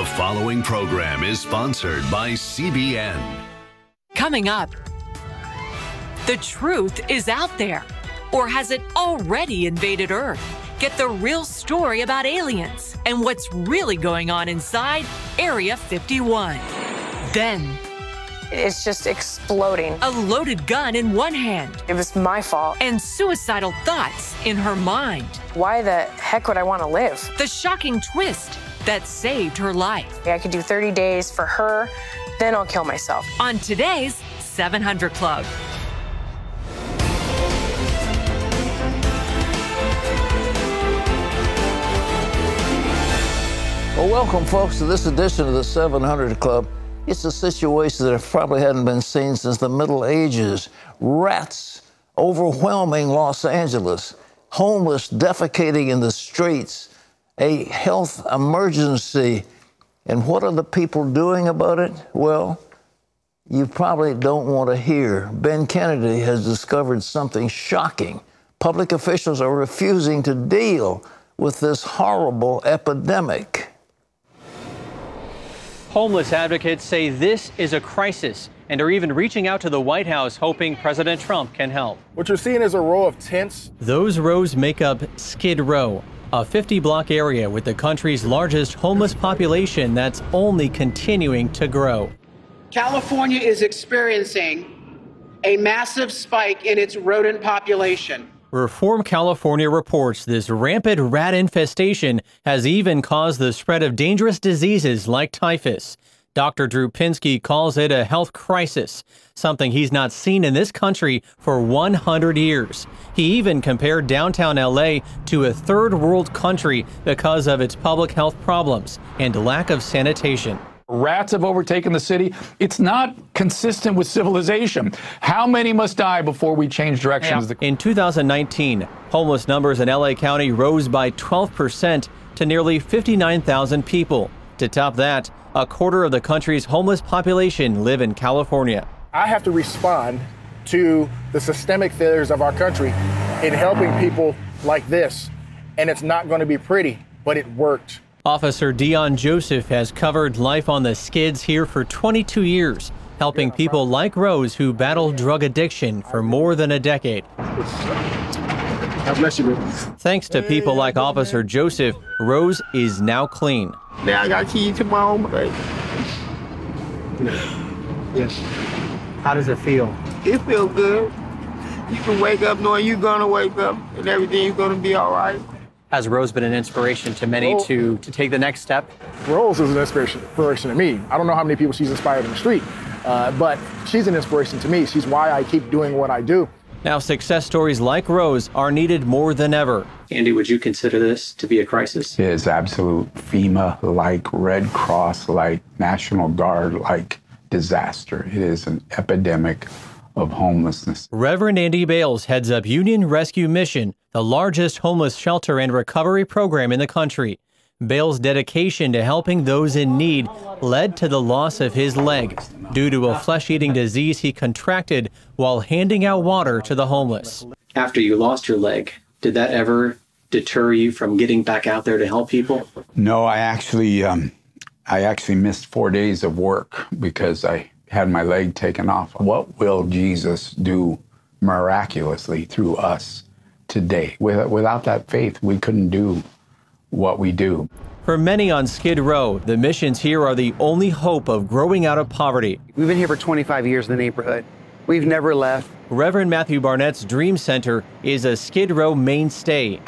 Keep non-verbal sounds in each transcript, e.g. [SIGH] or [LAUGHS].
The following program is sponsored by CBN. Coming up, the truth is out there, or has it already invaded Earth? Get the real story about aliens and what's really going on inside Area 51. Then, it's just exploding. A loaded gun in one hand. It was my fault. And suicidal thoughts in her mind. Why the heck would I want to live? The shocking twist that saved her life. I could do 30 days for her, then I'll kill myself. On today's 700 Club. Well, welcome, folks, to this edition of the 700 Club. It's a situation that probably hadn't been seen since the Middle Ages. Rats overwhelming Los Angeles, homeless defecating in the streets, a health emergency. And what are the people doing about it? Well, you probably don't want to hear. Ben Kennedy has discovered something shocking. Public officials are refusing to deal with this horrible epidemic. Homeless advocates say this is a crisis and are even reaching out to the White House hoping President Trump can help. What you're seeing is a row of tents. Those rows make up Skid Row, a 50 block area with the country's largest homeless population that's only continuing to grow. California is experiencing a massive spike in its rodent population. Reform California reports this rampant rat infestation has even caused the spread of dangerous diseases like typhus. Dr. Drew Pinsky calls it a health crisis, something he's not seen in this country for 100 years. He even compared downtown LA to a third world country because of its public health problems and lack of sanitation. Rats have overtaken the city. It's not consistent with civilization. How many must die before we change directions? In 2019, homeless numbers in LA County rose by 12% to nearly 59,000 people. To top that, a quarter of the country's homeless population live in California. I have to respond to the systemic failures of our country in helping people like this. And it's not going to be pretty, but it worked. Officer Deon Joseph has covered life on the skids here for 22 years, helping people like Rose who battle drug addiction for more than a decade. God bless you, Thanks to people like Officer Joseph, Rose is now clean. Now I got keys to my home, baby. Yes. How does it feel? It feels good. You can wake up knowing you're gonna wake up and everything's gonna be all right. Has Rose been an inspiration to many well, to, to take the next step? Rose is an inspiration, inspiration to me. I don't know how many people she's inspired in the street, uh, but she's an inspiration to me. She's why I keep doing what I do. Now, success stories like Rose are needed more than ever. Andy, would you consider this to be a crisis? It is absolute FEMA like, Red Cross like, National Guard like disaster. It is an epidemic of homelessness. Reverend Andy Bales heads up Union Rescue Mission, the largest homeless shelter and recovery program in the country. Bales' dedication to helping those in need led to the loss of his leg due to a flesh eating disease he contracted while handing out water to the homeless. After you lost your leg, did that ever deter you from getting back out there to help people? No, I actually, um, I actually missed four days of work because I had my leg taken off. What will Jesus do miraculously through us today? Without that faith, we couldn't do what we do. For many on Skid Row, the missions here are the only hope of growing out of poverty. We've been here for 25 years in the neighborhood. We've never left. Reverend Matthew Barnett's Dream Center is a Skid Row mainstay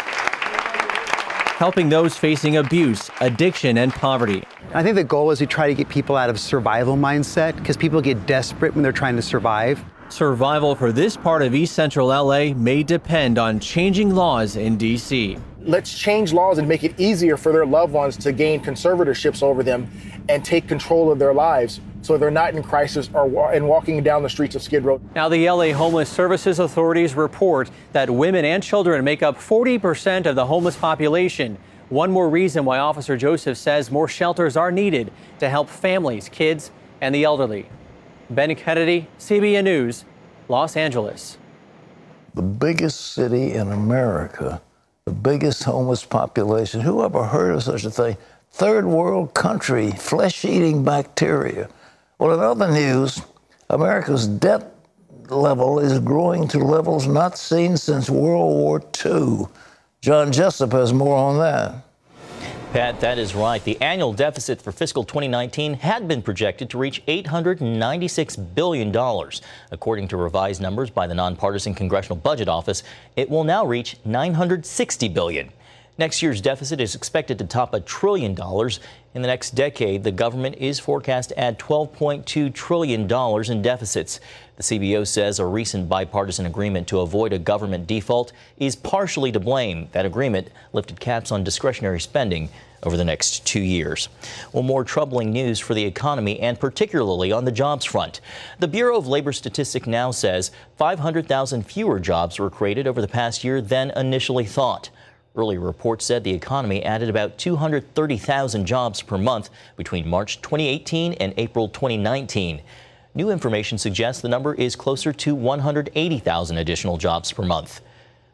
helping those facing abuse, addiction, and poverty. I think the goal is to try to get people out of survival mindset because people get desperate when they're trying to survive. Survival for this part of East Central LA may depend on changing laws in D.C. Let's change laws and make it easier for their loved ones to gain conservatorships over them and take control of their lives so they're not in crisis or and walking down the streets of Skid Row. Now, the LA Homeless Services authorities report that women and children make up 40% of the homeless population. One more reason why Officer Joseph says more shelters are needed to help families, kids, and the elderly. Ben Kennedy, CBN News, Los Angeles. The biggest city in America, the biggest homeless population. Who ever heard of such a thing? third world country, flesh eating bacteria. Well, in other news, America's debt level is growing to levels not seen since World War II. John Jessup has more on that. Pat, that is right. The annual deficit for fiscal 2019 had been projected to reach $896 billion. According to revised numbers by the nonpartisan Congressional Budget Office, it will now reach 960 billion. Next year's deficit is expected to top a trillion dollars. In the next decade, the government is forecast to add $12.2 trillion in deficits. The CBO says a recent bipartisan agreement to avoid a government default is partially to blame. That agreement lifted caps on discretionary spending over the next two years. Well, more troubling news for the economy and particularly on the jobs front. The Bureau of Labor Statistics now says 500,000 fewer jobs were created over the past year than initially thought. Earlier reports said the economy added about 230,000 jobs per month between March 2018 and April 2019. New information suggests the number is closer to 180,000 additional jobs per month.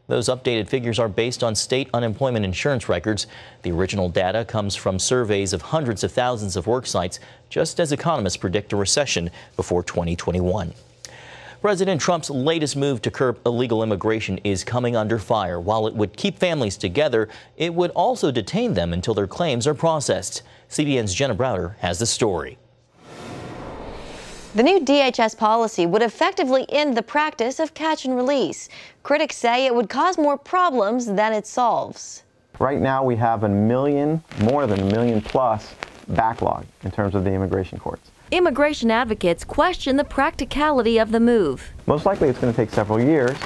Those updated figures are based on state unemployment insurance records. The original data comes from surveys of hundreds of thousands of work sites, just as economists predict a recession before 2021. President Trump's latest move to curb illegal immigration is coming under fire. While it would keep families together, it would also detain them until their claims are processed. CBN's Jenna Browder has the story. The new DHS policy would effectively end the practice of catch and release. Critics say it would cause more problems than it solves. Right now, we have a million, more than a million plus backlog in terms of the immigration courts. Immigration advocates question the practicality of the move. Most likely it's going to take several years.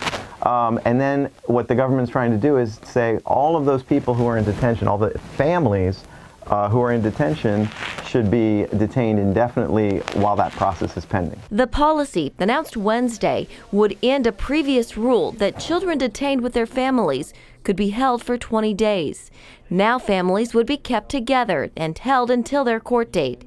Um, and then what the government's trying to do is say all of those people who are in detention, all the families uh, who are in detention should be detained indefinitely while that process is pending. The policy, announced Wednesday, would end a previous rule that children detained with their families could be held for 20 days. Now families would be kept together and held until their court date.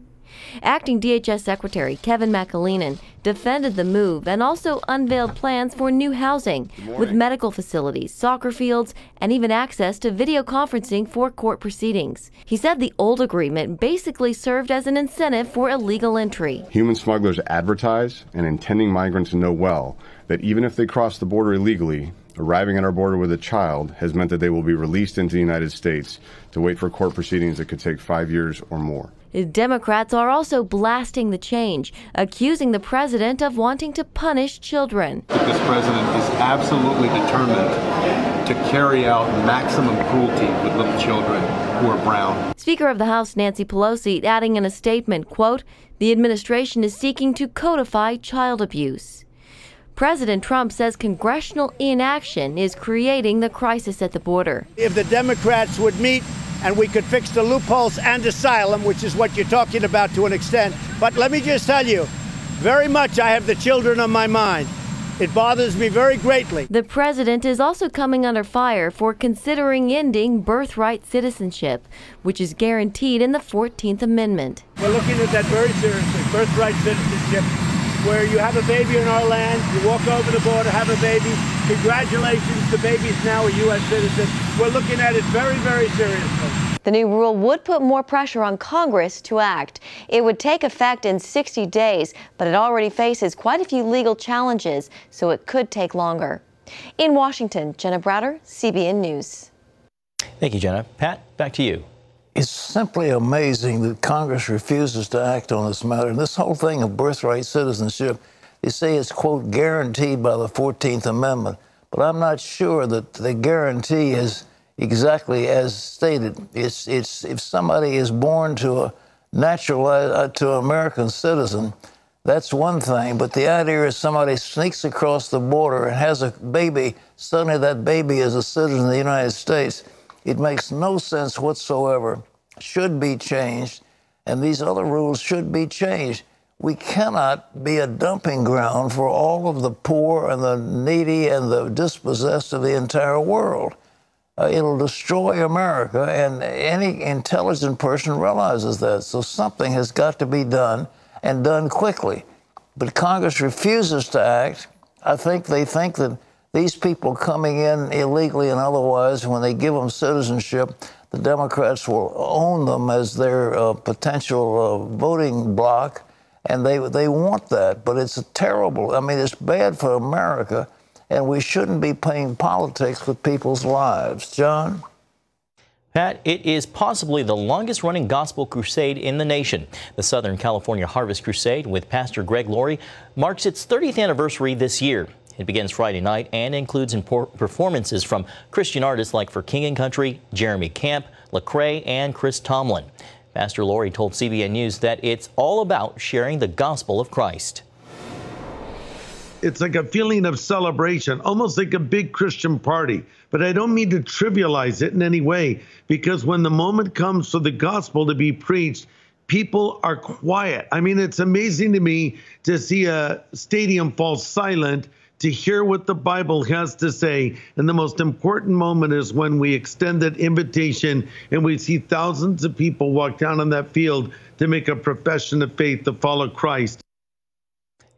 Acting DHS Secretary Kevin McAleenan defended the move and also unveiled plans for new housing with medical facilities, soccer fields, and even access to video conferencing for court proceedings. He said the old agreement basically served as an incentive for illegal entry. Human smugglers advertise, and intending migrants know well that even if they cross the border illegally, arriving at our border with a child has meant that they will be released into the United States to wait for court proceedings that could take five years or more. Democrats are also blasting the change, accusing the president of wanting to punish children. This president is absolutely determined to carry out maximum cruelty with little children who are brown. Speaker of the House Nancy Pelosi adding in a statement, quote, "The administration is seeking to codify child abuse." President Trump says congressional inaction is creating the crisis at the border. If the Democrats would meet and we could fix the loopholes and asylum, which is what you're talking about to an extent. But let me just tell you, very much I have the children on my mind. It bothers me very greatly. The president is also coming under fire for considering ending birthright citizenship, which is guaranteed in the 14th Amendment. We're looking at that very seriously birthright citizenship, where you have a baby in our land, you walk over the border, have a baby. Congratulations, the baby's now a U.S. citizen. We're looking at it very, very seriously. The new rule would put more pressure on Congress to act. It would take effect in 60 days, but it already faces quite a few legal challenges, so it could take longer. In Washington, Jenna Browder, CBN News. Thank you, Jenna. Pat, back to you. It's simply amazing that Congress refuses to act on this matter. And this whole thing of birthright citizenship, they say it's, quote, guaranteed by the 14th Amendment. But I'm not sure that the guarantee is exactly as stated. It's, it's if somebody is born to a natural uh, to an American citizen, that's one thing. But the idea is somebody sneaks across the border and has a baby. Suddenly, that baby is a citizen of the United States. It makes no sense whatsoever. Should be changed, and these other rules should be changed. We cannot be a dumping ground for all of the poor and the needy and the dispossessed of the entire world. Uh, it'll destroy America, and any intelligent person realizes that. So something has got to be done, and done quickly. But Congress refuses to act. I think they think that these people coming in illegally and otherwise, when they give them citizenship, the Democrats will own them as their uh, potential uh, voting bloc, and they they want that. But it's terrible. I mean, it's bad for America, and we shouldn't be playing politics with people's lives. John. Pat, it is possibly the longest running gospel crusade in the nation. The Southern California Harvest Crusade with Pastor Greg Laurie marks its 30th anniversary this year. It begins Friday night and includes performances from Christian artists like For King and Country, Jeremy Camp, Lecrae, and Chris Tomlin. Pastor Laurie told CBN News that it's all about sharing the gospel of Christ. It's like a feeling of celebration, almost like a big Christian party. But I don't mean to trivialize it in any way, because when the moment comes for the gospel to be preached, people are quiet. I mean, it's amazing to me to see a stadium fall silent to hear what the Bible has to say. And the most important moment is when we extend that invitation and we see thousands of people walk down on that field to make a profession of faith to follow Christ.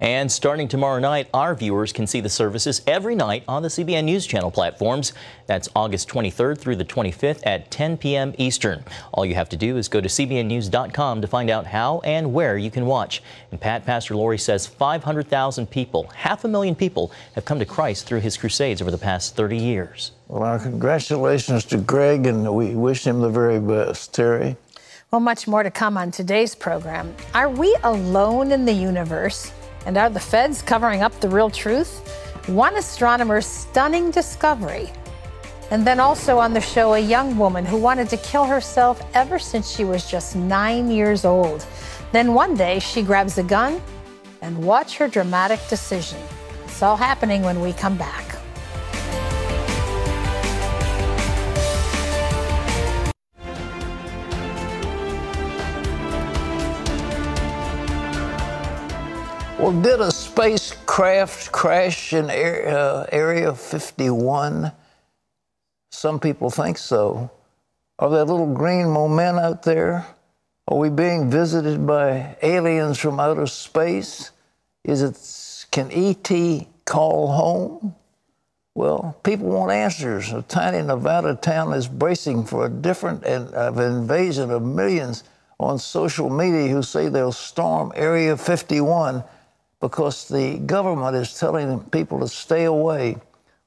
And starting tomorrow night, our viewers can see the services every night on the CBN News Channel platforms. That's August 23rd through the 25th at 10 p.m. Eastern. All you have to do is go to cbnnews.com to find out how and where you can watch. And Pat Pastor Laurie says 500,000 people, half a million people, have come to Christ through his crusades over the past 30 years. Well, our congratulations to Greg, and we wish him the very best. Terry? Well, much more to come on today's program. Are we alone in the universe? And are the feds covering up the real truth? One astronomer's stunning discovery. And then also on the show, a young woman who wanted to kill herself ever since she was just nine years old. Then one day she grabs a gun and watch her dramatic decision. It's all happening when we come back. Well, did a spacecraft crash in uh, Area 51? Some people think so. Are there little green men out there? Are we being visited by aliens from outer space? Is it, can ET call home? Well, people want answers. A tiny Nevada town is bracing for a different an invasion of millions on social media who say they'll storm Area 51 because the government is telling people to stay away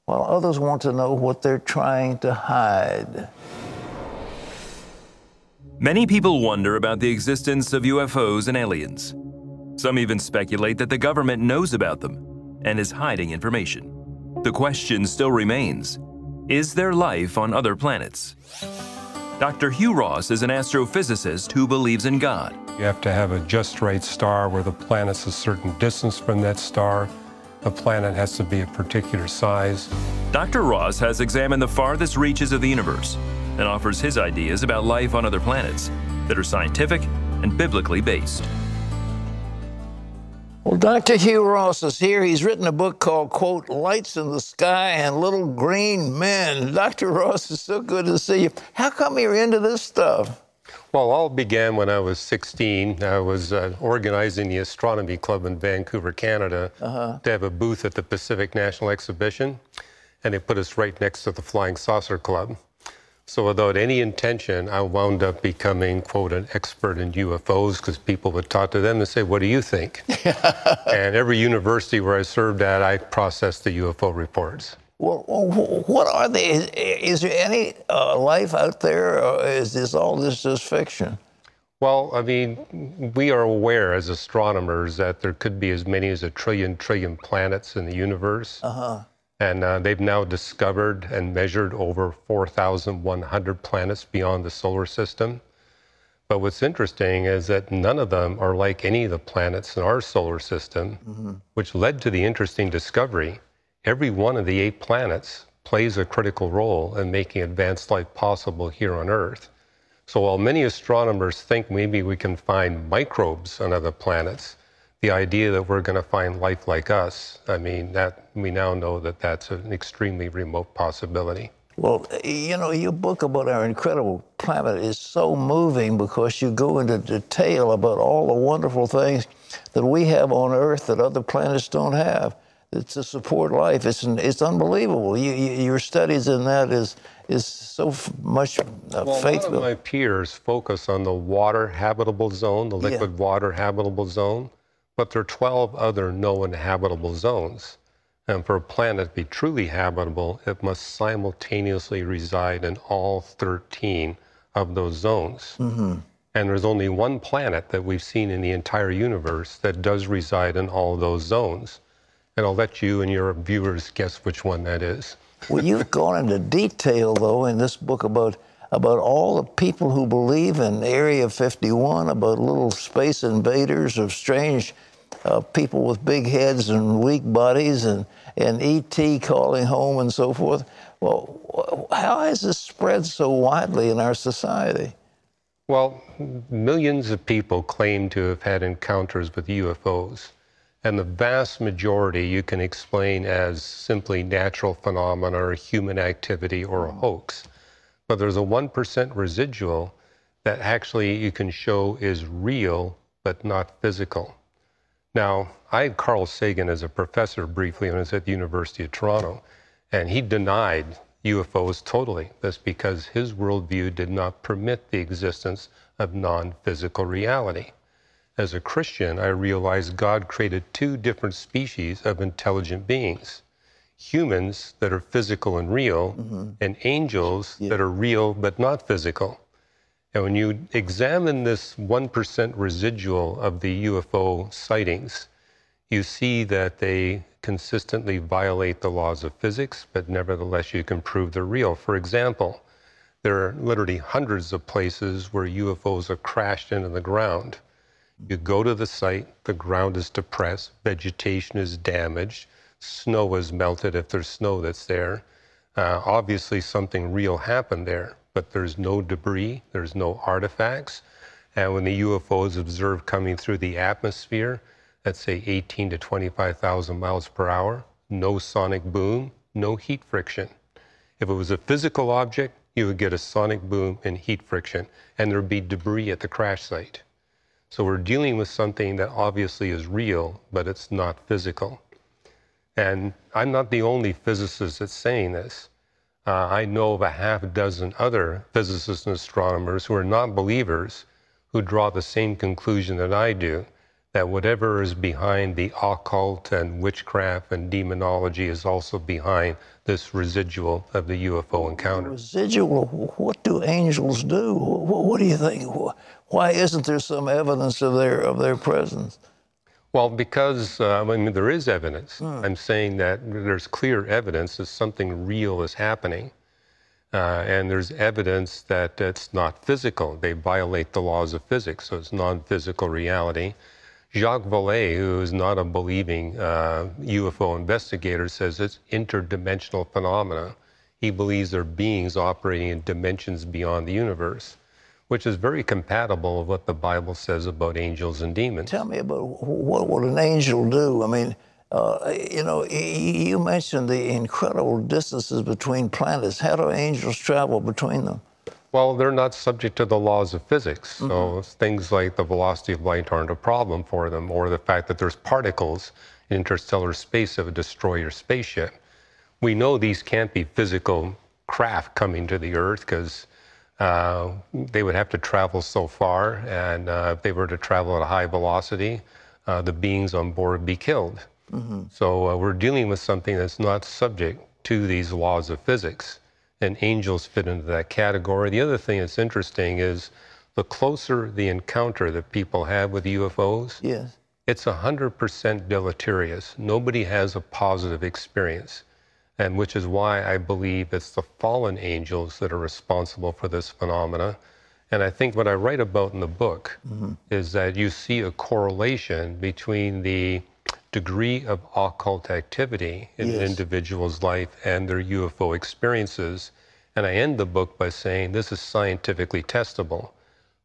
while others want to know what they're trying to hide. Many people wonder about the existence of UFOs and aliens. Some even speculate that the government knows about them and is hiding information. The question still remains is there life on other planets? Dr. Hugh Ross is an astrophysicist who believes in God. You have to have a just right star where the planet's a certain distance from that star. The planet has to be a particular size. Dr. Ross has examined the farthest reaches of the universe and offers his ideas about life on other planets that are scientific and biblically based. Well, Dr. Hugh Ross is here. He's written a book called, quote, Lights in the Sky and Little Green Men. Dr. Ross, it's so good to see you. How come you're into this stuff? Well, all began when I was 16. I was uh, organizing the Astronomy Club in Vancouver, Canada, uh-huh. to have a booth at the Pacific National Exhibition, and they put us right next to the Flying Saucer Club. So without any intention, I wound up becoming, quote, an expert in UFOs because people would talk to them and say, what do you think? [LAUGHS] and every university where I served at, I processed the UFO reports. Well, what are they? Is, is there any uh, life out there, or is this all this just fiction? Well, I mean, we are aware as astronomers that there could be as many as a trillion trillion planets in the universe. Uh-huh. And uh, they've now discovered and measured over 4,100 planets beyond the solar system. But what's interesting is that none of them are like any of the planets in our solar system, mm-hmm. which led to the interesting discovery. Every one of the eight planets plays a critical role in making advanced life possible here on Earth. So while many astronomers think maybe we can find microbes on other planets, the idea that we're going to find life like us, I mean, that we now know that that's an extremely remote possibility. Well, you know, your book about our incredible planet is so moving because you go into detail about all the wonderful things that we have on Earth that other planets don't have. To support life. It's it's unbelievable. You, you, your studies in that is is so f- much uh, Well, a faithful. lot of my peers focus on the water habitable zone, the Yeah. liquid water habitable zone, but there are 12 other known habitable zones. And for a planet to be truly habitable, it must simultaneously reside in all 13 of those zones. hmm And there's only one planet that we've seen in the entire universe that does reside in all those zones. And I'll let you and your viewers guess which one that is. Well, you've gone into detail though in this book about about all the people who believe in Area 51, about little space invaders of strange uh, people with big heads and weak bodies, and and ET calling home and so forth. Well, how has this spread so widely in our society? Well, millions of people claim to have had encounters with UFOs, and the vast majority you can explain as simply natural phenomena or human activity or a hoax. But there's a 1% residual that actually you can show is real but not physical. Now, I had Carl Sagan as a professor briefly when I was at the University of Toronto, and he denied UFOs totally. That's because his worldview did not permit the existence of non physical reality. As a Christian, I realized God created two different species of intelligent beings humans that are physical and real, mm-hmm. and angels that are real but not physical. And when you examine this 1% residual of the UFO sightings, you see that they consistently violate the laws of physics, but nevertheless you can prove they're real. For example, there are literally hundreds of places where UFOs have crashed into the ground. You go to the site, the ground is depressed, vegetation is damaged, snow is melted if there's snow that's there. Uh, obviously, something real happened there, but there's no debris, there's no artifacts. And when the UFO is observed coming through the atmosphere, let's say 18 to 25,000 miles per hour, no sonic boom, no heat friction. If it was a physical object, you would get a sonic boom and heat friction, and there'd be debris at the crash site. So we're dealing with something that obviously is real, but it's not physical. And I'm not the only physicist that's saying this. Uh, I know of a half dozen other physicists and astronomers who are not believers who draw the same conclusion that I do that whatever is behind the occult and witchcraft and demonology is also behind this residual of the UFO encounter. Residual. What do angels do? What, what do you think? Why isn't there some evidence of their of their presence? Well, because uh, I mean, there is evidence. I'm saying that there's clear evidence that something real is happening. Uh, and there's evidence that it's not physical. They violate the laws of physics, so it's non physical reality. Jacques Vallée, who is not a believing uh, UFO investigator, says it's interdimensional phenomena. He believes there are beings operating in dimensions beyond the universe, which is very compatible with what the Bible says about angels and demons. Tell me about what would an angel do? I mean, uh, you know, you mentioned the incredible distances between planets. How do angels travel between them? Well, they're not subject to the laws of physics. So things like the velocity of light aren't a problem for them, or the fact that there's particles in interstellar space that would destroy your spaceship. We know these can't be physical craft coming to the Earth because uh, they would have to travel so far, and uh, if they were to travel at a high velocity, uh, the beings on board would be killed. So uh, we're dealing with something that's not subject to these laws of physics, and angels fit into that category. The other thing that's interesting is the closer the encounter that people have with UFOs, Yes. it's 100% deleterious. Nobody has a positive experience, and which is why I believe it's the fallen angels that are responsible for this phenomena. And I think what I write about in the book mm-hmm. is that you see a correlation between the degree of occult activity in an individual's life and their UFO experiences. And I end the book by saying this is scientifically testable.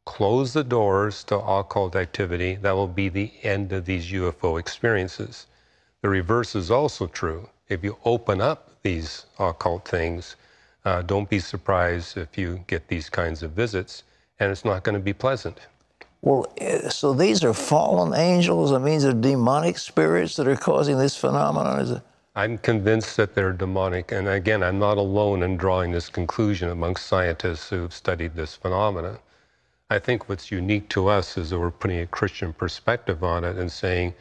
Close the doors to occult activity, that will be the end of these UFO experiences. The reverse is also true. If you open up these occult things, uh, don't be surprised if you get these kinds of visits, and it's not going to be pleasant. Well, eh, so these are fallen angels. I mean, these are demonic spirits that are causing this phenomenon. I'm convinced that they're demonic. And again, I'm not alone in drawing this conclusion amongst scientists who've studied this phenomenon. I think what's unique to us is that we're putting a Christian perspective on it and saying,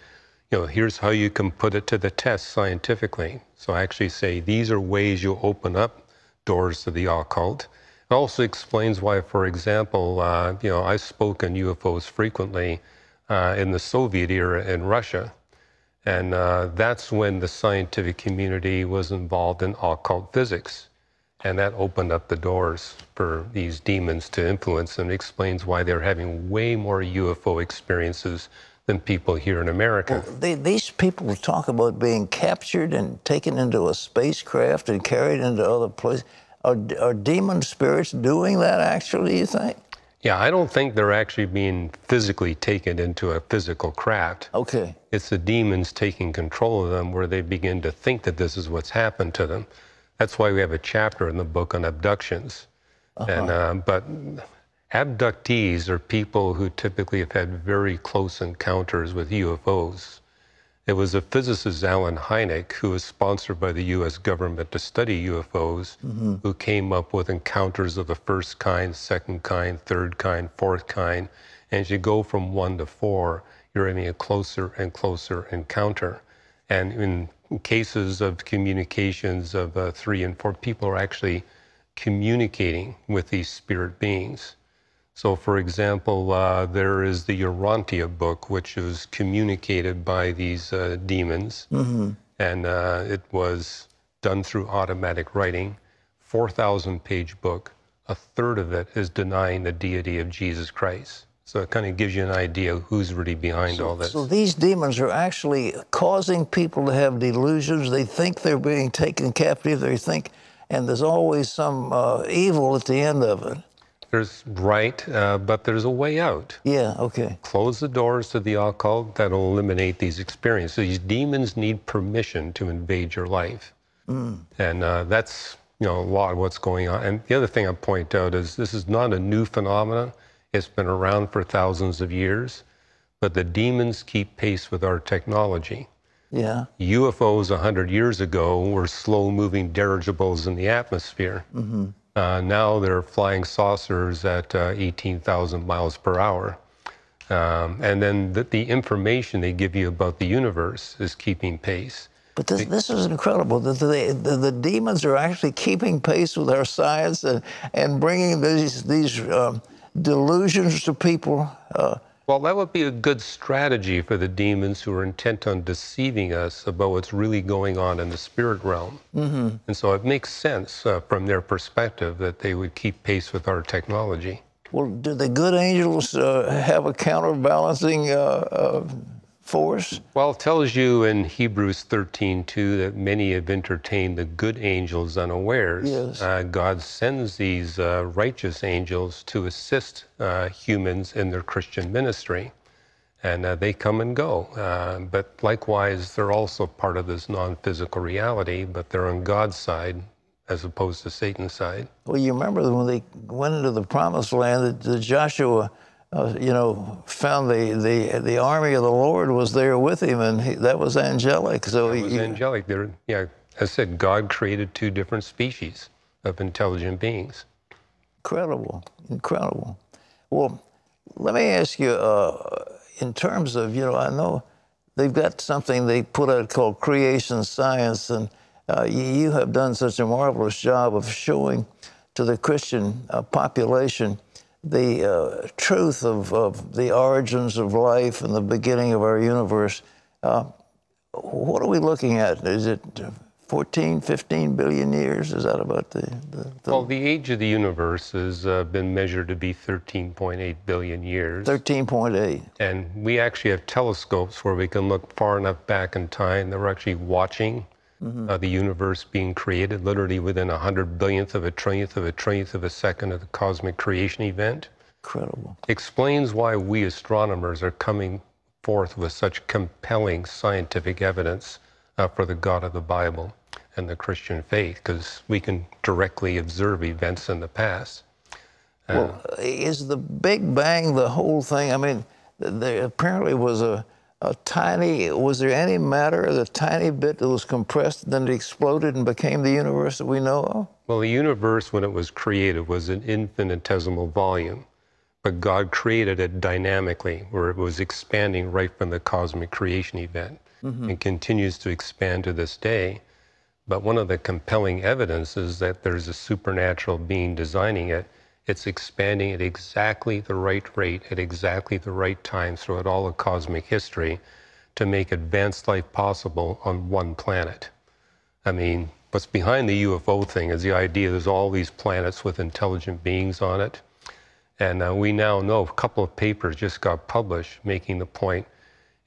you know, here's how you can put it to the test scientifically. So I actually say these are ways you open up doors to the occult. It also explains why, for example, uh, you know, I spoke on UFOs frequently uh, in the Soviet era in Russia. And uh, that's when the scientific community was involved in occult physics. And that opened up the doors for these demons to influence and explains why they're having way more UFO experiences than people here in America. Well, they, these people talk about being captured and taken into a spacecraft and carried into other places. Are, are demon spirits doing that actually, you think? Yeah, I don't think they're actually being physically taken into a physical craft. Okay. It's the demons taking control of them where they begin to think that this is what's happened to them. That's why we have a chapter in the book on abductions. Uh-huh. And, uh, but abductees are people who typically have had very close encounters with UFOs. It was a physicist, Allen Hynek, who was sponsored by the US government to study UFOs, mm-hmm. who came up with encounters of the first kind, second kind, third kind, fourth kind. And as you go from one to four, you're having a closer and closer encounter. And in cases of communications of uh, three and four, people are actually communicating with these spirit beings. So, for example, uh, there is the Urantia book, which was communicated by these uh, demons, mm-hmm. and uh, it was done through automatic writing. 4,000 page book. A third of it is denying the deity of Jesus Christ. So it kind of gives you an idea of who's really behind so, all this. So these demons are actually causing people to have delusions. They think they're being taken captive. They think, and there's always some uh, evil at the end of it. There's right, uh, but there's a way out. Yeah, okay. Close the doors to the occult. That'll eliminate these experiences. These demons need permission to invade your life. Mm. And uh, that's you know a lot of what's going on. And the other thing I point out is this is not a new phenomenon. It's been around for thousands of years, but the demons keep pace with our technology. Yeah. UFOs 100 years ago were slow moving dirigibles in the atmosphere. Mm-hmm. Uh, now they're flying saucers at uh, 18,000 miles per hour. Um, and then the, the, information they give you about the universe is keeping pace. But this, this is incredible. The, the, the, the, demons are actually keeping pace with our science and, and bringing these, these um, delusions to people. Uh, well, that would be a good strategy for the demons who are intent on deceiving us about what's really going on in the spirit realm. Mm-hmm. And so it makes sense uh, from their perspective that they would keep pace with our technology. Well, do the good angels uh, have a counterbalancing uh, force? Well, it tells you in Hebrews 13:2 that many have entertained the good angels unawares. Yes. Uh, God sends these uh, righteous angels to assist uh, humans in their Christian ministry. And uh, they come and go. Uh, but likewise, they're also part of this non physical reality, but they're on God's side as opposed to Satan's side. Well, you remember when they went into the promised land that Joshua uh, you know, found the, the the army of the Lord was there with him, and he, that was angelic. So it was he, angelic. There, yeah, as I said, God created two different species of intelligent beings. Incredible, incredible. Well, let me ask you, uh, in terms of, you know, I know they've got something they put out called creation science, and uh, you, you, have done such a marvelous job of showing to the Christian uh, population the uh, truth of, of, the origins of life and the beginning of our universe, uh, what are we looking at? Is it 14, 15 billion years? Is that about the, the, the... Well, the age of the universe has uh, been measured to be 13.8 billion years. 13.8. And we actually have telescopes where we can look far enough back in time that we're actually watching mm-hmm. uh, the universe being created, literally within a hundred billionth of a trillionth of a trillionth of a second of the cosmic creation event. Incredible. Explains why we astronomers are coming forth with such compelling scientific evidence uh, for the God of the Bible and the Christian faith, because we can directly observe events in the past. Well, is the Big Bang the whole thing? I mean, there apparently was a, a tiny, was there any matter, the tiny bit that was compressed, then it exploded and became the universe that we know of? Well, the universe, when it was created, was an infinitesimal volume. But God created it dynamically, where it was expanding right from the cosmic creation event Mhm. and continues to expand to this day. But one of the compelling evidence is that there's a supernatural being designing it. It's expanding at exactly the right rate, at exactly the right time throughout all of cosmic history to make advanced life possible on one planet. I mean, what's behind the UFO thing is the idea there's all these planets with intelligent beings on it. And uh, we now know a couple of papers just got published making the point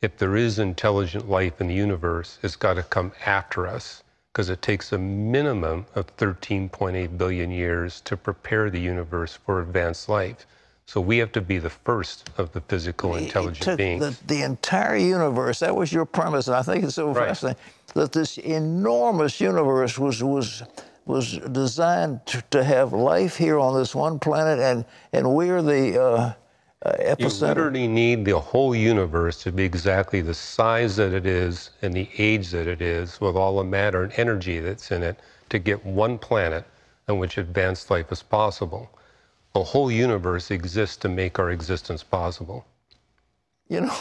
if there is intelligent life in the universe, it's got to come after us because it takes a minimum of 13.8 billion years to prepare the universe for advanced life. So we have to be the first of the physical intelligent beings. the, the entire universe. That was your premise, and I think it's so fascinating that this enormous universe was was was designed to, to have life here on this one planet, and and we're the uh, uh, You epicenter. literally need the whole universe to be exactly the size that it is and the age that it is, with all the matter and energy that's in it, to get one planet on which advanced life is possible. The whole universe exists to make our existence possible. You know,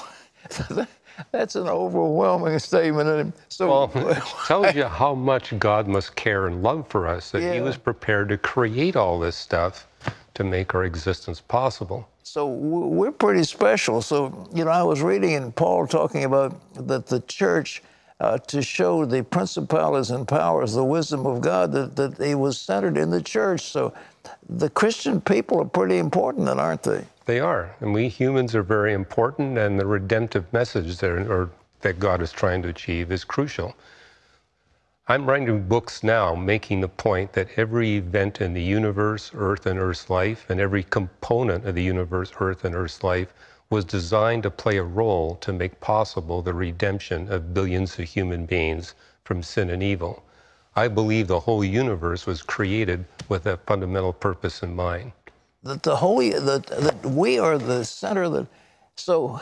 [LAUGHS] that's an overwhelming statement. And so, Well, [LAUGHS] it tells you how much God must care and love for us that He was prepared to create all this stuff to make our existence possible. So we're pretty special. So, you know, I was reading in Paul talking about that the church, uh, to show the principalities and powers, the wisdom of God, that, that it was centered in the church. So the Christian people are pretty important, then, aren't they? They are, and we humans are very important, and the redemptive message there, or that God is trying to achieve, is crucial. I'm writing books now making the point that every event in the universe, Earth and Earth's life, and every component of the universe, Earth and Earth's life, was designed to play a role to make possible the redemption of billions of human beings from sin and evil. I believe the whole universe was created with that fundamental purpose in mind. That the holy, that, that we are the center that, so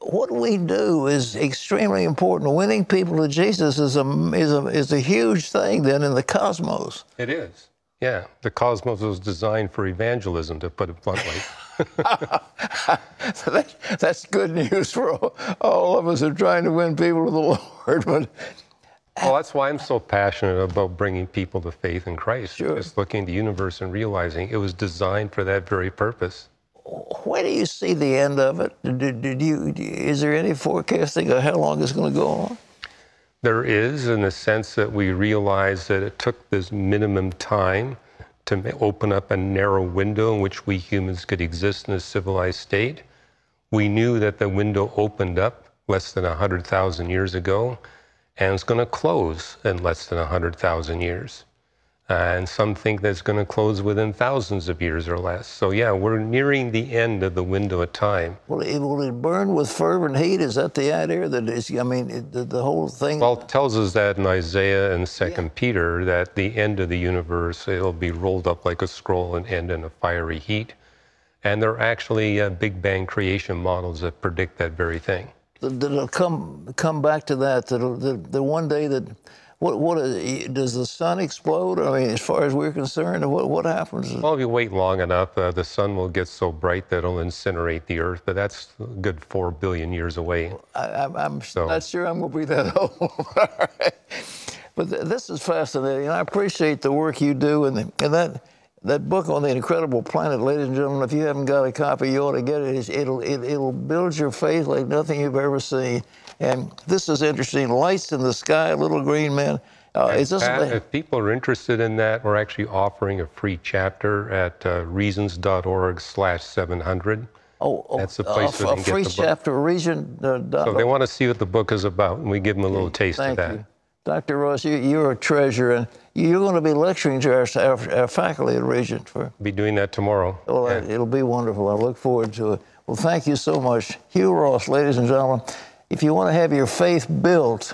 what we do is extremely important. Winning people to Jesus is a, is a, is a huge thing then in the cosmos. It is. Yeah, the cosmos was designed for evangelism, to put it bluntly. [LAUGHS] [LAUGHS] So that, that's good news for all, all of us who are trying to win people to the [LAUGHS] Lord. But well, that's why I'm so passionate about bringing people to faith in Christ. Just looking at the universe and realizing it was designed for that very purpose. Where do you see the end of it? Did, did you, is there any forecasting of how long it's going to go on? There is, in the sense that we realize that it took this minimum time to open up a narrow window in which we humans could exist in a civilized state. We knew that the window opened up less than 100,000 years ago, and it's going to close in less than 100,000 years. Uh, and some think that's going to close within thousands of years or less. So, yeah, we're nearing the end of the window of time. Will it, will it burn with fervent heat? Is that the idea? That is, I mean, it, the, the whole thing. Well, it tells us that in Isaiah and Second Peter that the end of the universe it'll be rolled up like a scroll and end in a fiery heat. And there are actually uh, Big Bang creation models that predict that very thing. that it'll come come back to that. That the, the one day that what what is, does the sun explode? I mean, as far as we're concerned, what what happens? Well, if you wait long enough, uh, the sun will get so bright that it'll incinerate the Earth, but that's a good four billion years away. I, I'm, I'm not sure I'm going to be that [LAUGHS] old. [LAUGHS] but th- this is fascinating. I appreciate the work you do, and, the, and that that book on the incredible planet, ladies and gentlemen. If you haven't got a copy, you ought to get it. It's, it'll it, it'll build your faith like nothing you've ever seen. And this is interesting. Lights in the sky, little green man. Uh, Pat, if people are interested in that, we're actually offering a free chapter at uh, reasons.org slash 700. Oh, oh, That's the place uh, where a they can free get the book. chapter, region. Uh, So they want to see what the book is about, and we give them a little taste Thank of that. you. Dr. Ross, you, you're a treasure, and you're going to be lecturing to our, our, our faculty at Regent for. Be doing that tomorrow. Well, it'll be wonderful. I look forward to it. Well, thank you so much, Hugh Ross, ladies and gentlemen. If you want to have your faith built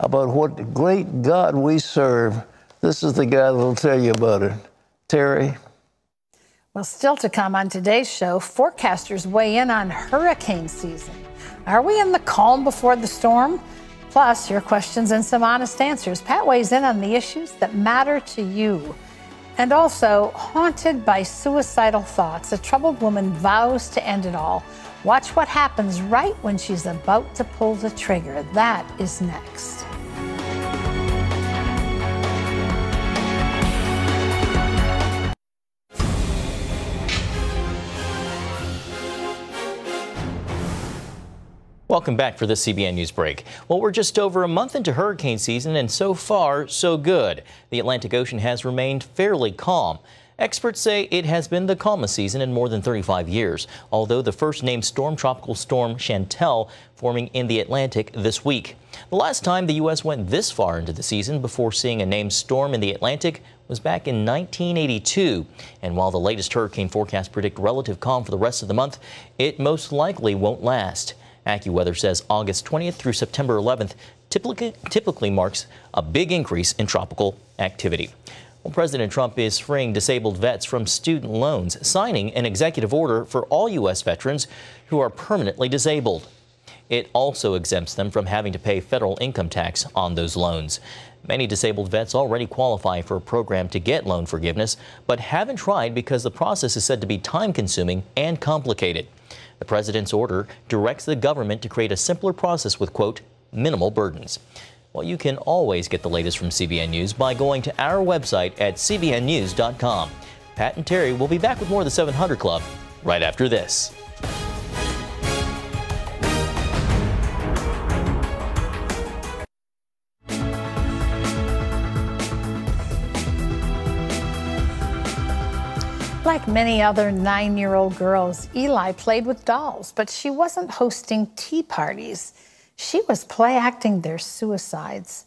about what great God we serve, this is the guy that'll tell you about it. Terry. Well, still to come on today's show, forecasters weigh in on hurricane season. Are we in the calm before the storm? Plus, your questions and some honest answers. Pat weighs in on the issues that matter to you. And also, haunted by suicidal thoughts, a troubled woman vows to end it all. Watch what happens right when she's about to pull the trigger. That is next. Welcome back for this CBN News break. Well, we're just over a month into hurricane season, and so far, so good. The Atlantic Ocean has remained fairly calm. Experts say it has been the calmest season in more than 35 years, although the first named storm, Tropical Storm Chantal, forming in the Atlantic this week. The last time the U.S. went this far into the season before seeing a named storm in the Atlantic was back in 1982. And while the latest hurricane forecasts predict relative calm for the rest of the month, it most likely won't last. AccuWeather says August 20th through September 11th typically, typically marks a big increase in tropical activity. Well, President Trump is freeing disabled vets from student loans, signing an executive order for all U.S. veterans who are permanently disabled. It also exempts them from having to pay federal income tax on those loans. Many disabled vets already qualify for a program to get loan forgiveness, but haven't tried because the process is said to be time consuming and complicated. The president's order directs the government to create a simpler process with, quote, minimal burdens. Well, you can always get the latest from CBN News by going to our website at cbnnews.com. Pat and Terry will be back with more of the 700 Club right after this. Like many other nine year old girls, Eli played with dolls, but she wasn't hosting tea parties. She was play acting their suicides.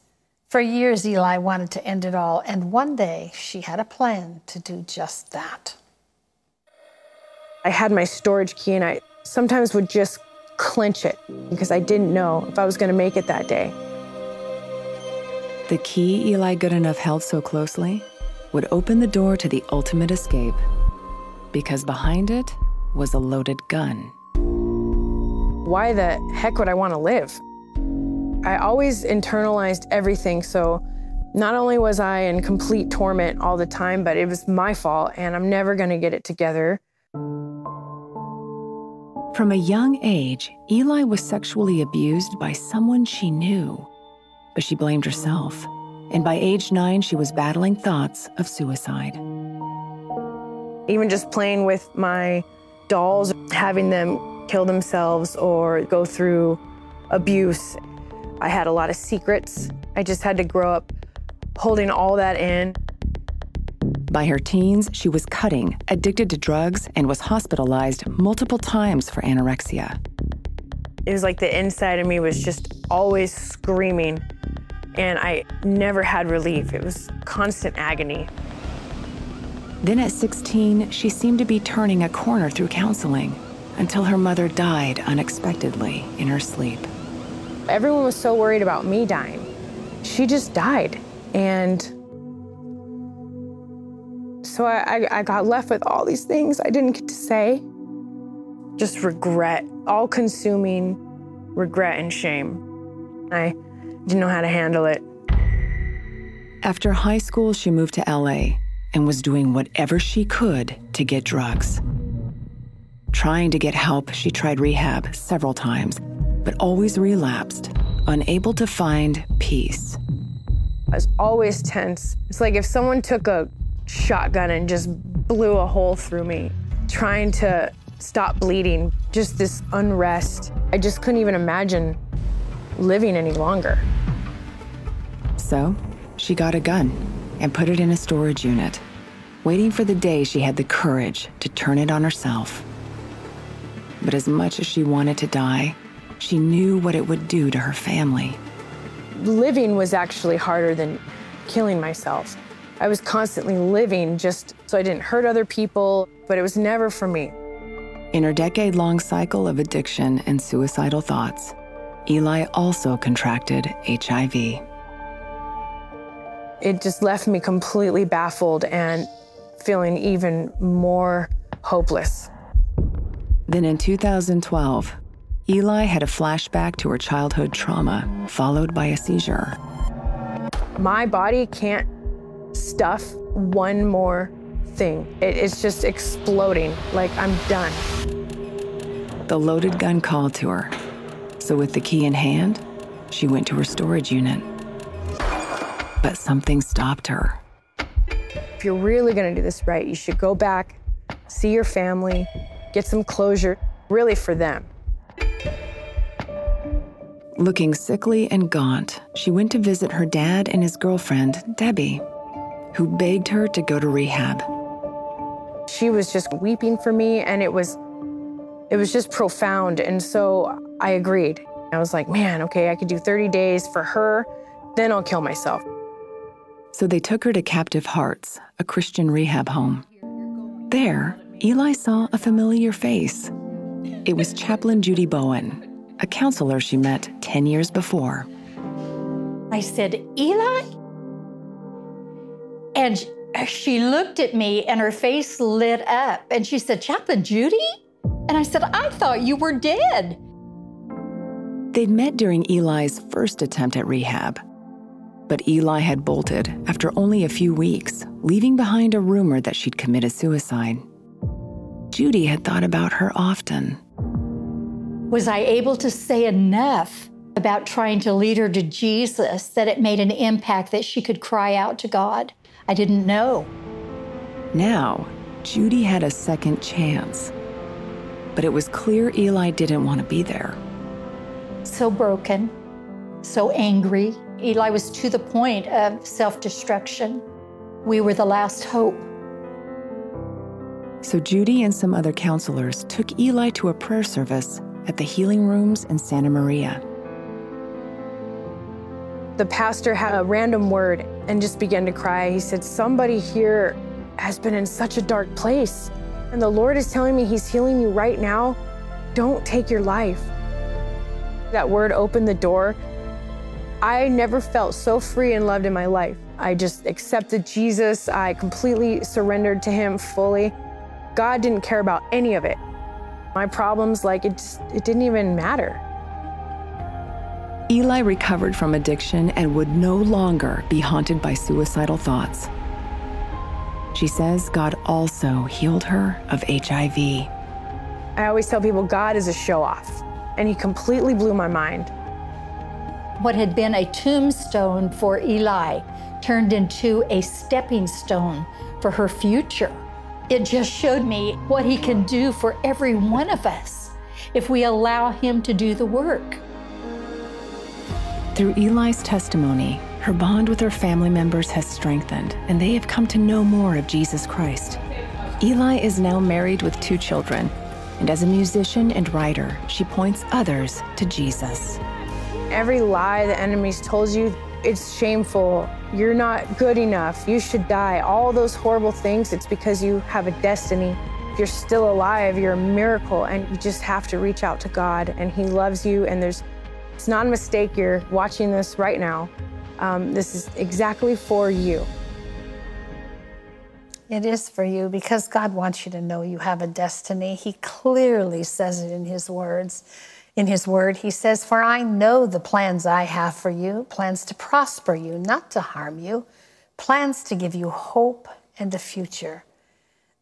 For years, Eli wanted to end it all, and one day she had a plan to do just that. I had my storage key, and I sometimes would just clench it because I didn't know if I was going to make it that day. The key Eli Goodenough held so closely would open the door to the ultimate escape because behind it was a loaded gun. Why the heck would I want to live? I always internalized everything, so not only was I in complete torment all the time, but it was my fault, and I'm never going to get it together. From a young age, Eli was sexually abused by someone she knew, but she blamed herself. And by age nine, she was battling thoughts of suicide. Even just playing with my dolls, having them kill themselves or go through abuse. I had a lot of secrets. I just had to grow up holding all that in. By her teens, she was cutting, addicted to drugs, and was hospitalized multiple times for anorexia. It was like the inside of me was just always screaming, and I never had relief. It was constant agony. Then at 16, she seemed to be turning a corner through counseling until her mother died unexpectedly in her sleep. Everyone was so worried about me dying. She just died. And so I, I, got left with all these things I didn't get to say. Just regret, all consuming regret and shame. I didn't know how to handle it. After high school, she moved to LA and was doing whatever she could to get drugs. Trying to get help, she tried rehab several times, but always relapsed, unable to find peace. I was always tense. It's like if someone took a shotgun and just blew a hole through me, trying to stop bleeding, just this unrest. I just couldn't even imagine living any longer. So, she got a gun and put it in a storage unit, waiting for the day she had the courage to turn it on herself. But as much as she wanted to die, she knew what it would do to her family. Living was actually harder than killing myself. I was constantly living just so I didn't hurt other people, but it was never for me. In her decade long cycle of addiction and suicidal thoughts, Eli also contracted HIV. It just left me completely baffled and feeling even more hopeless. Then in 2012, Eli had a flashback to her childhood trauma, followed by a seizure. My body can't stuff one more thing. It, it's just exploding, like I'm done. The loaded gun called to her. So, with the key in hand, she went to her storage unit. But something stopped her. If you're really gonna do this right, you should go back, see your family, get some closure, really for them. Looking sickly and gaunt, she went to visit her dad and his girlfriend, Debbie, who begged her to go to rehab. She was just weeping for me and it was it was just profound and so I agreed. I was like, "Man, okay, I could do 30 days for her, then I'll kill myself." So they took her to Captive Hearts, a Christian rehab home. There, Eli saw a familiar face. It was Chaplain Judy Bowen, a counselor she met 10 years before. I said, Eli? And she looked at me and her face lit up and she said, Chaplain Judy? And I said, I thought you were dead. They'd met during Eli's first attempt at rehab. But Eli had bolted after only a few weeks, leaving behind a rumor that she'd committed suicide. Judy had thought about her often. Was I able to say enough about trying to lead her to Jesus that it made an impact that she could cry out to God? I didn't know. Now, Judy had a second chance. But it was clear Eli didn't want to be there. So broken, so angry. Eli was to the point of self destruction. We were the last hope. So Judy and some other counselors took Eli to a prayer service at the healing rooms in Santa Maria. The pastor had a random word and just began to cry. He said, Somebody here has been in such a dark place, and the Lord is telling me He's healing you right now. Don't take your life. That word opened the door. I never felt so free and loved in my life. I just accepted Jesus. I completely surrendered to Him fully. God didn't care about any of it. My problems, like, it, just, it didn't even matter. Eli recovered from addiction and would no longer be haunted by suicidal thoughts. She says God also healed her of HIV. I always tell people God is a show off, and He completely blew my mind. What had been a tombstone for Eli turned into a stepping stone for her future. It just showed me what He can do for every one of us if we allow Him to do the work. Through Eli's testimony, her bond with her family members has strengthened, and they have come to know more of Jesus Christ. Eli is now married with two children, and as a musician and writer, she points others to Jesus. Every lie the enemy's told you, it's shameful. You're not good enough. You should die. All those horrible things, it's because you have a destiny. You're still alive, you're a miracle, and you just have to reach out to God, and He loves you, and there's it's not a mistake you're watching this right now. Um, this is exactly for you. It is for you because God wants you to know you have a destiny. He clearly says it in His words. In His word, He says, For I know the plans I have for you plans to prosper you, not to harm you, plans to give you hope and a future.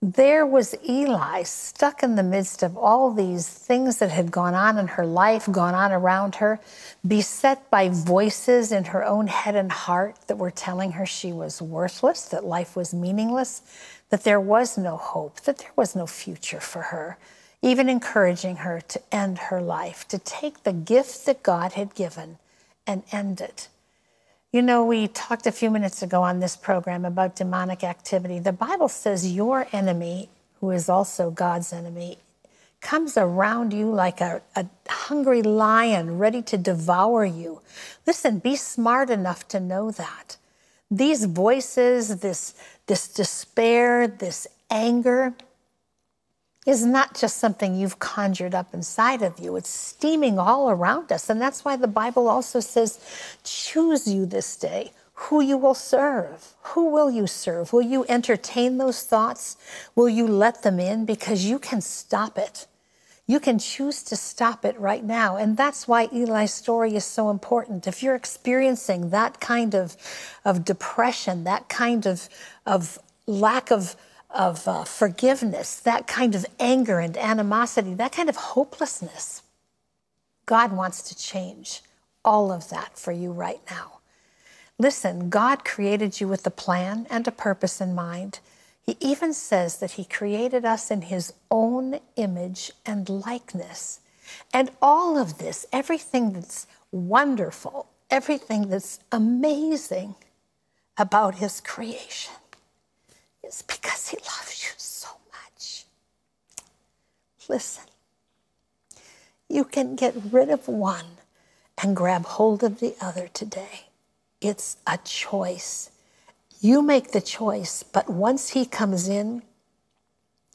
There was Eli stuck in the midst of all these things that had gone on in her life, gone on around her, beset by voices in her own head and heart that were telling her she was worthless, that life was meaningless, that there was no hope, that there was no future for her, even encouraging her to end her life, to take the gift that God had given and end it. You know, we talked a few minutes ago on this program about demonic activity. The Bible says your enemy, who is also God's enemy, comes around you like a, a, hungry lion ready to devour you. Listen, be smart enough to know that. These voices, this, this despair, this anger, is not just something you've conjured up inside of you. It's steaming all around us. And that's why the Bible also says, choose you this day who you will serve. Who will you serve? Will you entertain those thoughts? Will you let them in? Because you can stop it. You can choose to stop it right now. And that's why Eli's story is so important. If you're experiencing that kind of, of depression, that kind of, of lack of, of uh, forgiveness, that kind of anger and animosity, that kind of hopelessness, God wants to change all of that for you right now. Listen, God created you with a plan and a purpose in mind. He even says that He created us in His own image and likeness. And all of this, everything that's wonderful, everything that's amazing about His creation, is because He loves you so much. Listen, you can get rid of one and grab hold of the other today. It's a choice. You make the choice, but once He comes in,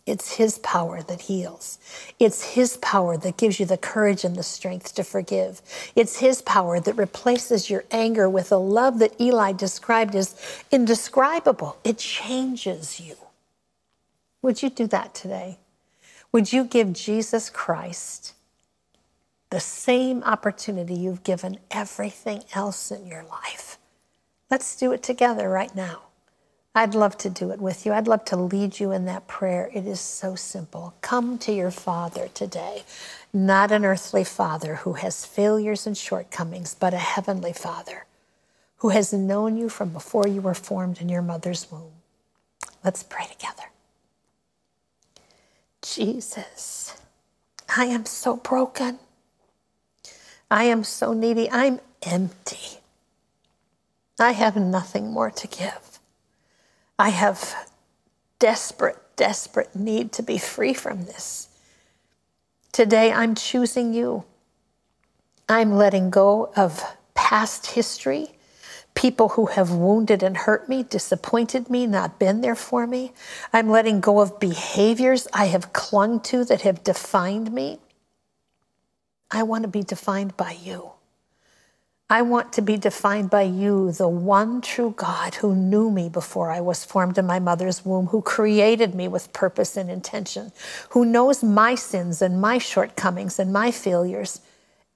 it's His power that heals. It's His power that gives you the courage and the strength to forgive. It's His power that replaces your anger with a love that Eli described as indescribable. It changes you. Would you do that today? Would you give Jesus Christ the same opportunity you've given everything else in your life? Let's do it together right now. I'd love to do it with you. I'd love to lead you in that prayer. It is so simple. Come to your Father today, not an earthly Father who has failures and shortcomings, but a heavenly Father who has known you from before you were formed in your mother's womb. Let's pray together. Jesus, I am so broken. I am so needy. I'm empty. I have nothing more to give. I have desperate, desperate need to be free from this. Today, I'm choosing you. I'm letting go of past history, people who have wounded and hurt me, disappointed me, not been there for me. I'm letting go of behaviors I have clung to that have defined me. I want to be defined by you. I want to be defined by you, the one true God who knew me before I was formed in my mother's womb, who created me with purpose and intention, who knows my sins and my shortcomings and my failures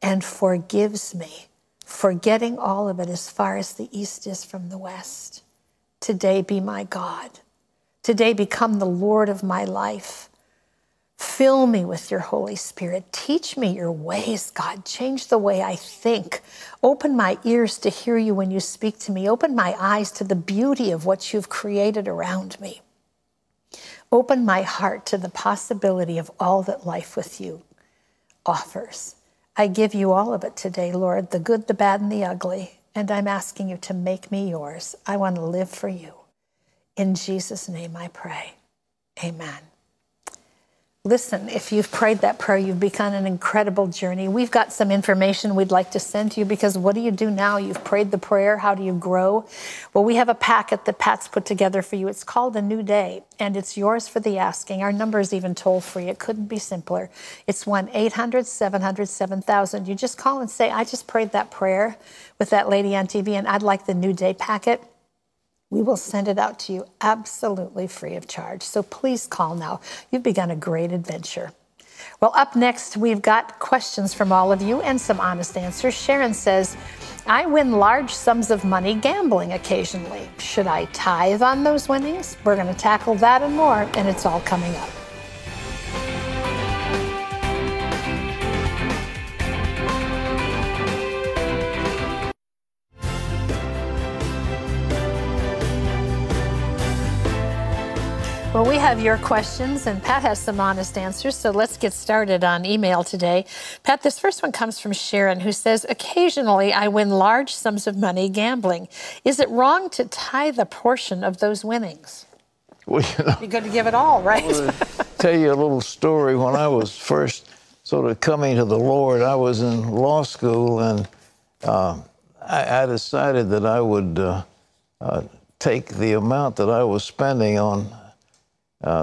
and forgives me, forgetting all of it as far as the east is from the west. Today be my God. Today become the Lord of my life. Fill me with your Holy Spirit. Teach me your ways, God. Change the way I think. Open my ears to hear you when you speak to me. Open my eyes to the beauty of what you've created around me. Open my heart to the possibility of all that life with you offers. I give you all of it today, Lord, the good, the bad, and the ugly. And I'm asking you to make me yours. I want to live for you. In Jesus' name I pray. Amen. Listen, if you've prayed that prayer, you've begun an incredible journey. We've got some information we'd like to send to you because what do you do now? You've prayed the prayer. How do you grow? Well, we have a packet that Pat's put together for you. It's called A New Day, and it's yours for the asking. Our number is even toll free. It couldn't be simpler. It's 1 800 700 7000. You just call and say, I just prayed that prayer with that lady on TV, and I'd like the New Day packet. We will send it out to you absolutely free of charge. So please call now. You've begun a great adventure. Well, up next, we've got questions from all of you and some honest answers. Sharon says, I win large sums of money gambling occasionally. Should I tithe on those winnings? We're going to tackle that and more, and it's all coming up. Well, we have your questions, and Pat has some honest answers. So let's get started on email today. Pat, this first one comes from Sharon, who says Occasionally I win large sums of money gambling. Is it wrong to tithe a portion of those winnings? Well, you know, You're going to give it all, right? I tell you a little story. When I was first sort of coming to the Lord, I was in law school, and uh, I, I, decided that I would uh, uh, take the amount that I was spending on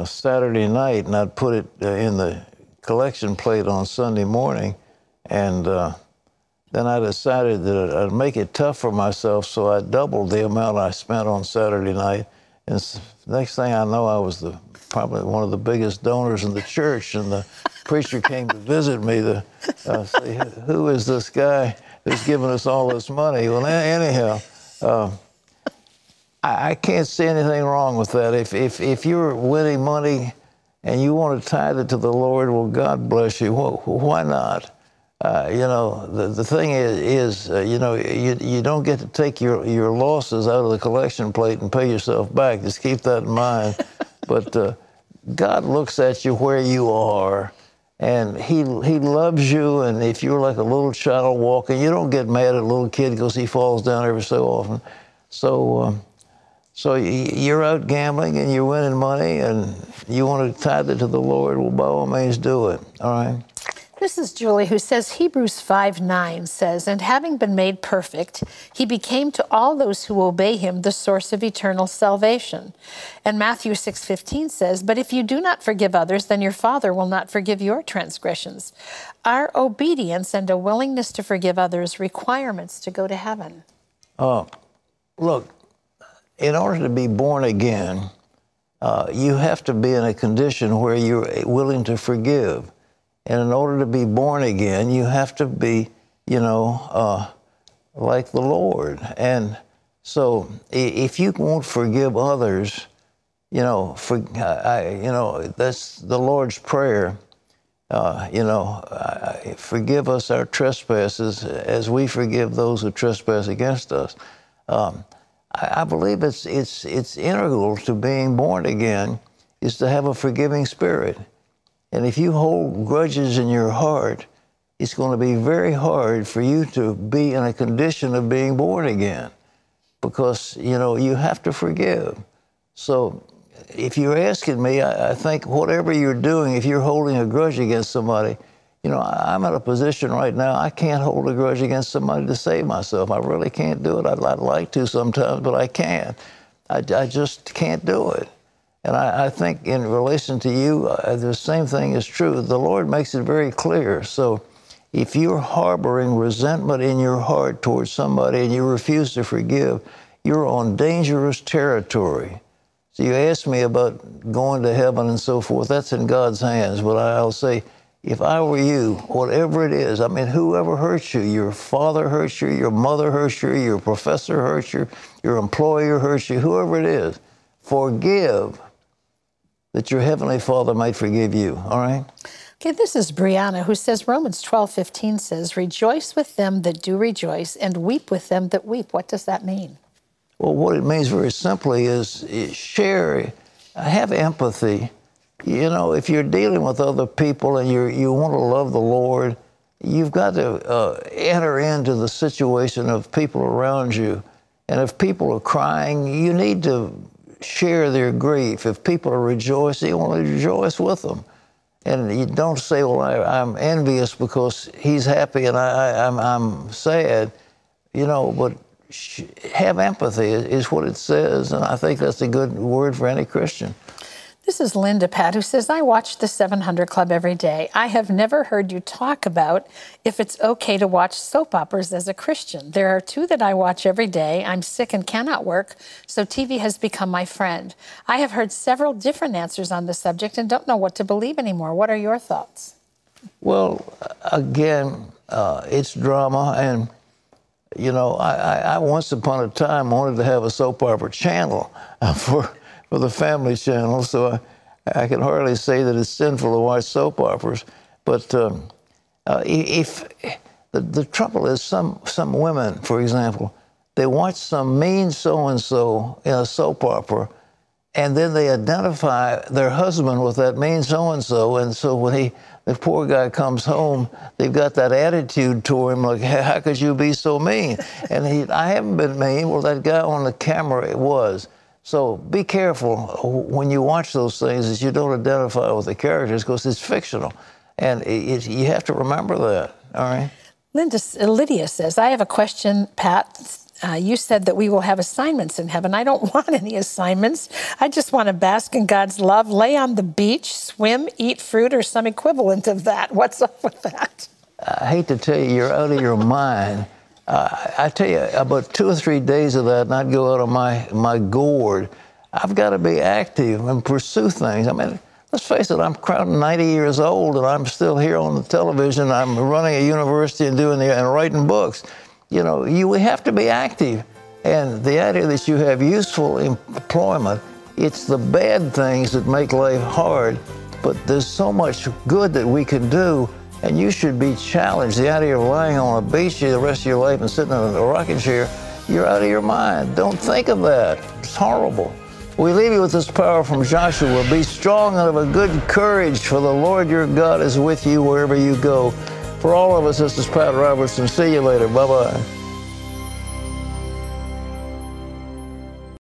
Saturday night, and I'd put it uh, in the collection plate on Sunday morning, and uh, then I decided that I'd make it tough for myself, so I doubled the amount I spent on Saturday night. And next thing I know, I was the probably one of the biggest donors in the church, and the preacher came to visit me to uh, say, "Who is this guy who's giving us all this money?" Well, anyhow. Uh, I, can't see anything wrong with that. If, if, if you're winning money and you want to tithe it to the Lord, well, God bless you. Well, why not? Uh, you know, the, the thing is, is uh, you know, you, you don't get to take your, your losses out of the collection plate and pay yourself back. Just keep that in mind. [LAUGHS] but uh, God looks at you where you are, and he, he loves you. And if you're like a little child walking, you don't get mad at a little kid because he falls down every so often. So, um, so you're out gambling and you're winning money and you want to tithe it to the Lord, well, by all means, do it. All right? This is Julie who says Hebrews 5 9 says, And having been made perfect, he became to all those who obey him the source of eternal salvation. And Matthew 6 15 says, But if you do not forgive others, then your Father will not forgive your transgressions. Our obedience and a willingness to forgive others requirements to go to heaven. Oh, look, in order to be born again, uh, you have to be in a condition where you're willing to forgive. And in order to be born again, you have to be, you know, uh, like the Lord. And so if you won't forgive others, you know, for, I, you know, that's the Lord's prayer. Uh, you know, forgive us our trespasses as we forgive those who trespass against us. Um, I, believe it's, it's, it's integral to being born again is to have a forgiving spirit. And if you hold grudges in your heart, it's going to be very hard for you to be in a condition of being born again because, you know, you have to forgive. So if you're asking me, I, I think whatever you're doing, if you're holding a grudge against somebody, you know, I'm in a position right now, I can't hold a grudge against somebody to save myself. I really can't do it. I'd, I'd like to sometimes, but I can't. I, I just can't do it. And I, I think in relation to you, uh, the same thing is true. The Lord makes it very clear. So if you're harboring resentment in your heart towards somebody and you refuse to forgive, you're on dangerous territory. So you ask me about going to heaven and so forth. That's in God's hands. But I'll say, if I were you, whatever it is, I mean, whoever hurts you, your father hurts you, your mother hurts you, your professor hurts you, your employer hurts you, whoever it is, forgive that your heavenly Father might forgive you. All right? Okay, this is Brianna who says Romans 12 15 says, Rejoice with them that do rejoice and weep with them that weep. What does that mean? Well, what it means very simply is share, have empathy you know, if you're dealing with other people and you you want to love the Lord, you've got to uh, enter into the situation of people around you. And if people are crying, you need to share their grief. If people are rejoicing, you want to rejoice with them. And you don't say, well, I, am envious because he's happy and I, I'm, I'm sad, you know, but have empathy is what it says. And I think that's a good word for any Christian. This is Linda Pat who says, I watch the 700 Club every day. I have never heard you talk about if it's okay to watch soap operas as a Christian. There are two that I watch every day. I'm sick and cannot work, so TV has become my friend. I have heard several different answers on the subject and don't know what to believe anymore. What are your thoughts? Well, again, uh, it's drama. And, you know, I, I, once upon a time wanted to have a soap opera channel [LAUGHS] for for the Family Channel, so I, I can hardly say that it's sinful to watch soap operas. But um, uh, if the, the trouble is, some some women, for example, they watch some mean so and so in a soap opera, and then they identify their husband with that mean so and so, and so when he the poor guy comes home, they've got that attitude toward him, like, how could you be so mean? And he, I haven't been mean. Well, that guy on the camera it was. So be careful when you watch those things that you don't identify with the characters because it's fictional. And it, it, you have to remember that, all right? Linda, Lydia says, I have a question, Pat. Uh, you said that we will have assignments in heaven. I don't [LAUGHS] want any assignments. I just want to bask in God's love, lay on the beach, swim, eat fruit, or some equivalent of that. [LAUGHS] What's up with that? I hate to tell you, you're out of your mind. Uh, I tell you, about two or three days of that, and I'd go out on my, my gourd. I've got to be active and pursue things. I mean, let's face it, I'm crowding 90 years old and I'm still here on the television. I'm running a university and doing the, and writing books. You know, you we have to be active. And the idea that you have useful employment, it's the bad things that make life hard. But there's so much good that we can do, and you should be challenged. The idea of lying on a beach the rest of your life and sitting in a rocking chair, you're out of your mind. Don't think of that. It's horrible. We leave you with this power from Joshua Be strong and of a good courage, for the Lord your God is with you wherever you go. For all of us, this is Pat Robertson. See you later. Bye bye.